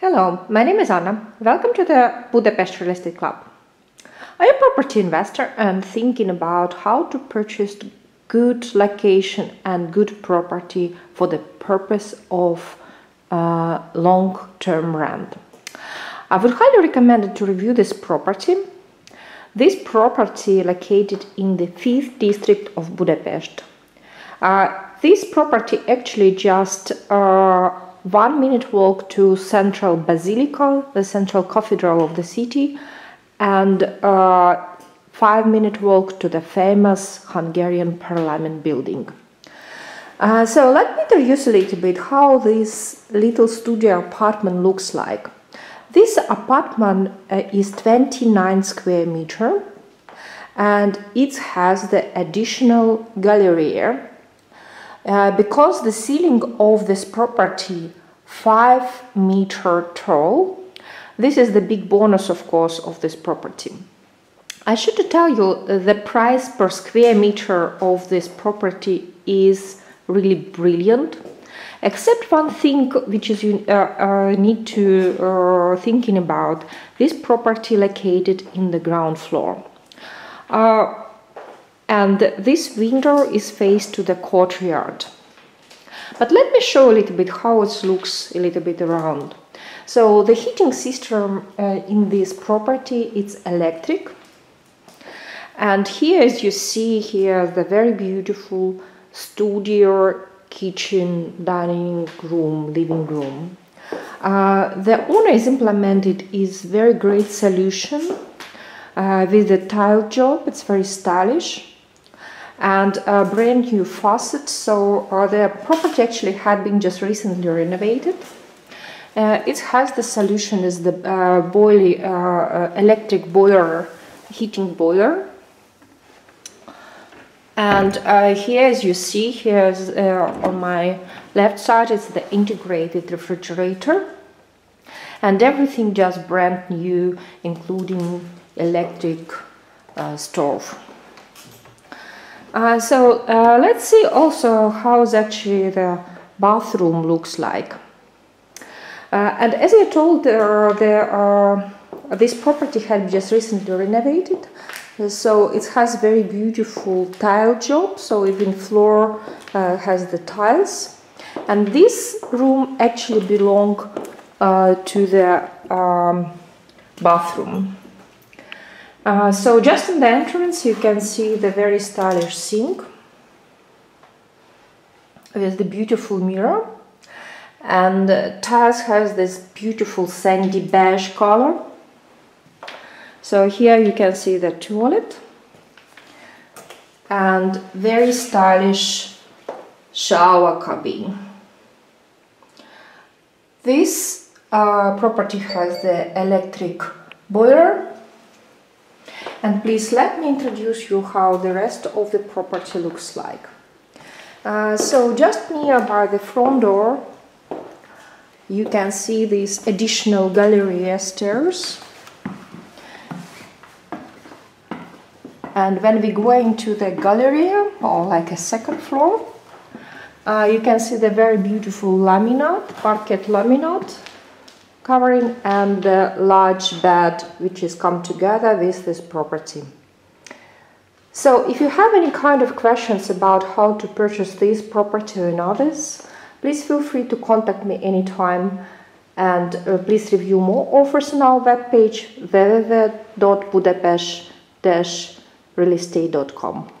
Hello, my name is Anna. Welcome to the Budapest Real Estate Club. I'm a property investor and thinking about how to purchase good location and good property for the purpose of uh, long-term rent. I would highly recommend to review this property. This property located in the 5th district of Budapest. Uh, this property actually just uh, one minute walk to central basilica, the central cathedral of the city, and uh, five minute walk to the famous Hungarian parliament building. Uh, so let me introduce a little bit how this little studio apartment looks like. This apartment uh, is 29 square meter and it has the additional gallery uh, because the ceiling of this property 5 meter tall this is the big bonus of course of this property. I should tell you uh, the price per square meter of this property is really brilliant. Except one thing which is you uh, uh, need to uh, thinking about this property located in the ground floor. Uh, and this window is faced to the courtyard. But let me show a little bit how it looks a little bit around. So the heating system uh, in this property is electric. And here, as you see here, the very beautiful studio, kitchen, dining room, living room. Uh, the owner has implemented is very great solution uh, with the tile job. It's very stylish and a brand new faucet. So uh, the property actually had been just recently renovated. Uh, it has the solution is the uh, uh, uh, electric boiler, heating boiler. And uh, here, as you see, here on my left side is the integrated refrigerator. And everything just brand new, including electric stove. Uh, so uh, let's see also how actually the bathroom looks like. Uh, and as I told, uh, there are, this property had just recently renovated, so it has very beautiful tile job. So even floor uh, has the tiles, and this room actually belong uh, to the um, bathroom. Uh, so just in the entrance you can see the very stylish sink with the beautiful mirror. And uh, tiles has this beautiful sandy beige color. So here you can see the toilet and very stylish shower cabin. This uh, property has the electric boiler and please let me introduce you how the rest of the property looks like. Uh, so just nearby the front door you can see these additional gallery stairs and when we go into the gallery or like a second floor uh, you can see the very beautiful laminate, parquet laminate covering and the large bed which is come together with this property. So if you have any kind of questions about how to purchase this property or others, please feel free to contact me anytime and uh, please review more offers on our webpage www.budapest-realestate.com.